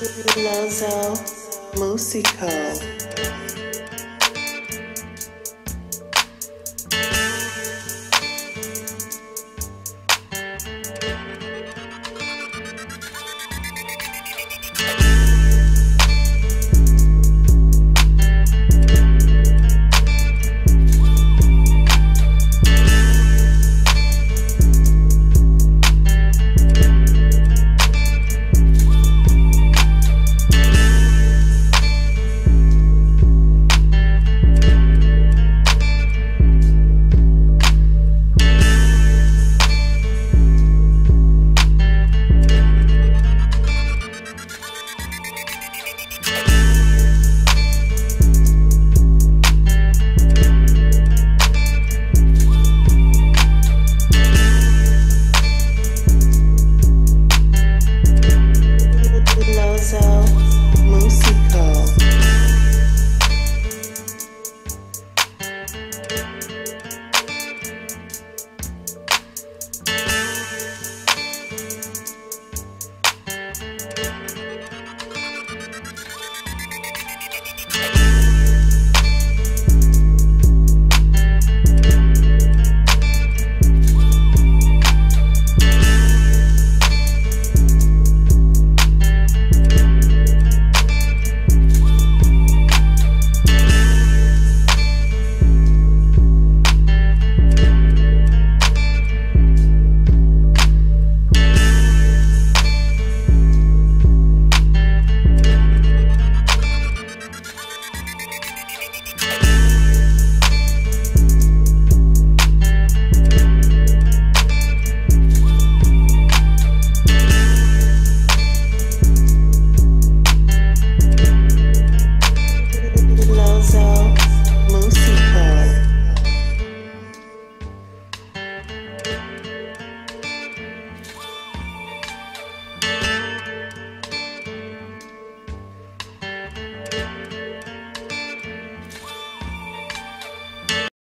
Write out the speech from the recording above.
Lozo Musico.